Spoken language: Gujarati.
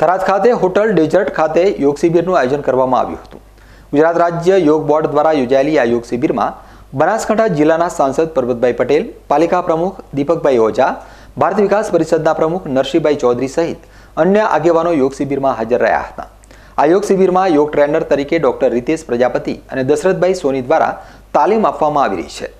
થરાદ ખાતે હોટલ ડેઝર્ટ ખાતે યોગ શિબિરનું આયોજન કરવામાં આવ્યું હતું. ગુજરાત રાજ્ય યોગ બોર્ડ દ્વારા યોજાયેલી આ યોગ શિબિરમાં બનાસકાંઠા જિલ્લાના સાંસદ પરબતભાઈ પટેલ, પાલિકા પ્રમુખ દીપકભાઈ ઓઝા, ભારત વિકાસ પરિષદના પ્રમુખ નરસિંહભાઈ ચૌધરી સહિત અન્ય આગેવાનો યોગ શિબિરમાં હાજર રહ્યા હતા. આ યોગ શિબિરમાં યોગ ટ્રેનર તરીકે ડોક્ટર રીતેશ પ્રજાપતિ અને દશરથભાઈ સોની દ્વારા તાલીમ આપવામાં આવી રહી છે.